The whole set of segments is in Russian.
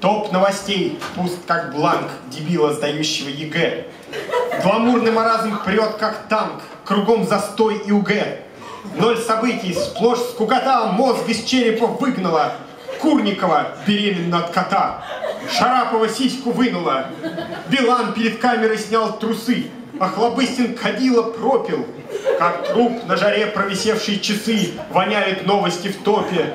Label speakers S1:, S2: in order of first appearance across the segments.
S1: Топ новостей пуст как бланк дебила, сдающего ЕГЭ. Гламурный маразм прет как танк, кругом застой и УГ. Ноль событий, сплошь скукота, мозг из черепа выгнала. Курникова беременна от кота. Шарапова сиську вынула. Билан перед камерой снял трусы. Охлобыстин кадила пропил. Как труп на жаре провисевшие часы Воняют новости в топе.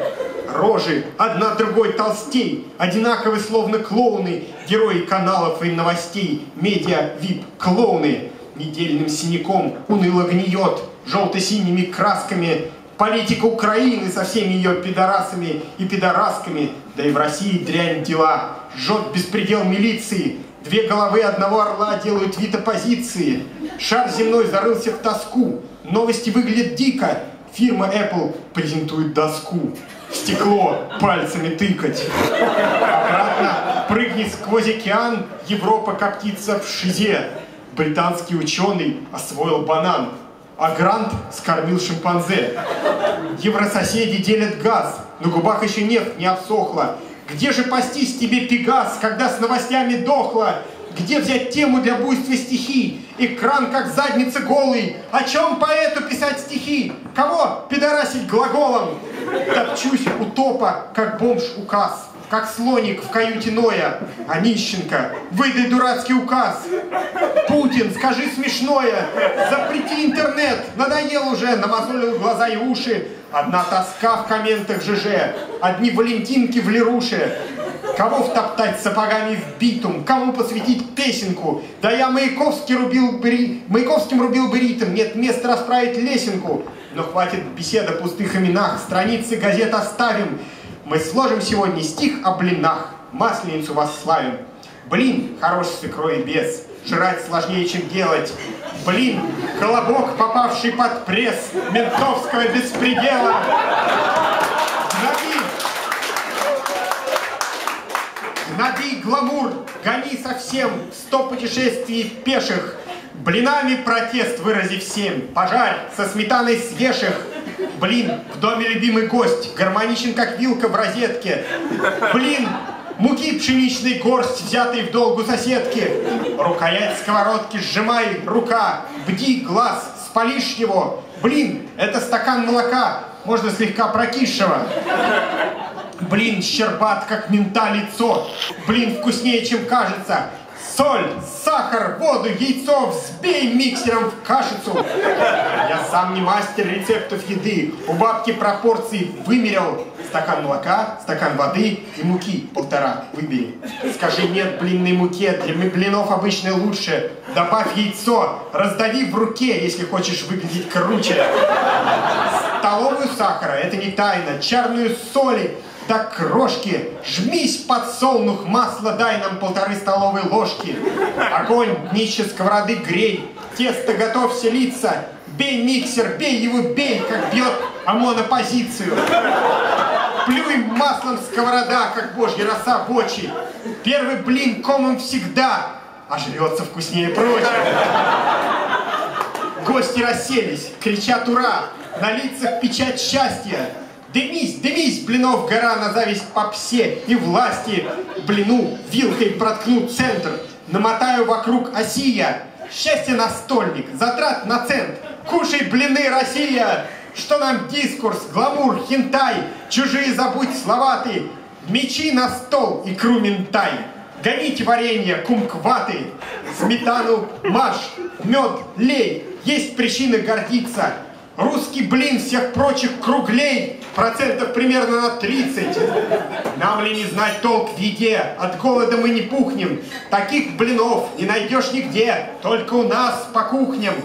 S1: Рожи, одна другой толстей, Одинаковы словно клоуны, Герои каналов и новостей, Медиа, вип, клоуны. Недельным синяком уныло гниет, Желто-синими красками Политика Украины со всеми ее пидорасами и пидорасками, да и в России дрянь дела. Жжет беспредел милиции, две головы одного орла делают вид оппозиции. Шар земной зарылся в тоску, новости выглядят дико. Фирма Apple презентует доску. Стекло пальцами тыкать. Обратно прыгни сквозь океан, Европа коптится в шизе. Британский ученый освоил банан а Грант скормил шимпанзе. Еврососеди делят газ, на губах еще нефть не обсохла. Где же пастись тебе, Пегас, когда с новостями дохла? Где взять тему для буйства стихий? Экран как задница голый. О чем поэту писать стихи? Кого пидорасить глаголом? Топчусь у топа, как бомж указ как слоник в каюте Ноя. А Нищенко, выдай дурацкий указ. Путин, скажи смешное, запрети интернет, надоел уже, намазолил глаза и уши. Одна тоска в комментах ЖЖ, одни валентинки в леруше. Кого втоптать сапогами в битум, кому посвятить песенку? Да я Маяковский рубил бы, Маяковским рубил бы ритм, нет места расправить лесенку. Но хватит беседа пустых именах, страницы газет оставим. Мы сложим сегодня стих о блинах, масленицу восславим. Блин, хорош с икрой без, жрать сложнее, чем делать. Блин, колобок, попавший под пресс ментовского беспредела. Гламур, гони совсем сто путешествий пеших. Блинами протест вырази всем, пожарь со сметаной съешь их. Блин, в доме любимый гость, гармоничен, как вилка в розетке. Блин, муки пшеничной горсть, взятый в долгу соседки. Рукоять сковородки сжимай, рука, бди глаз, спалишь его. Блин, это стакан молока, можно слегка прокисшего. Блин, щербат, как мента лицо. Блин, вкуснее, чем кажется соль, сахар, воду, яйцо взбей миксером в кашицу. Я сам не мастер рецептов еды. У бабки пропорции вымерил. Стакан молока, стакан воды и муки полтора выбери. Скажи нет блинной муке, для блинов обычно лучше. Добавь яйцо, раздави в руке, если хочешь выглядеть круче. Столовую сахара, это не тайна, чарную соли, до крошки. Жмись, подсолнух, масло дай нам полторы столовой ложки. Огонь, днище сковороды грей. Тесто готов селиться. Бей миксер, бей его, бей, как бьет ОМОН оппозицию. Плюй маслом сковорода, как божья роса в очи. Первый блин комом всегда, а жрется вкуснее прочих. Гости расселись, кричат «Ура!», на лицах печать счастья. Дымись, дымись, блинов гора на зависть попсе и власти. Блину вилкой проткну центр, намотаю вокруг осия. Счастье настольник, затрат на цент. Кушай блины, Россия! Что нам дискурс, гламур, хентай, чужие забудь слова ты. Мечи на стол, икру ментай. Гоните варенье, кумкваты, сметану маш, мед, лей. Есть причины гордиться. Русский блин всех прочих круглей, процентов примерно на 30. Нам ли не знать толк в еде, от голода мы не пухнем. Таких блинов не найдешь нигде, только у нас по кухням.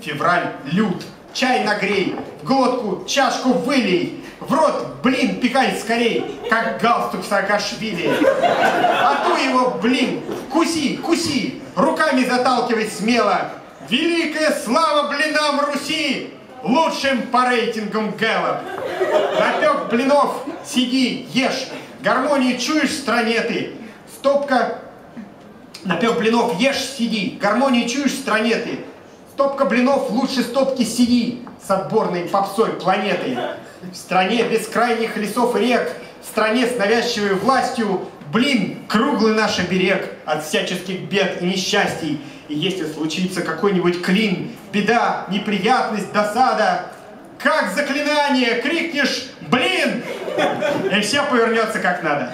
S1: Февраль лют, чай нагрей, в глотку чашку вылей, в рот, блин, пихай скорей, как галстук Саакашвили. А ту его, блин, куси, куси, руками заталкивай смело. Великая слава блинам Руси! Лучшим по рейтингам Гэллоп. Напек блинов, сиди, ешь. Гармонию чуешь в стране ты? Стопка... Напек блинов, ешь, сиди. Гармонию чуешь в стране ты? Стопка блинов лучше стопки сиди с отборной попсой планеты. В стране бескрайних лесов и рек, в стране с навязчивой властью, Блин, круглый наш оберег от всяческих бед и несчастий. И если случится какой-нибудь клин, беда, неприятность, досада, как заклинание крикнешь «Блин!» и все повернется как надо.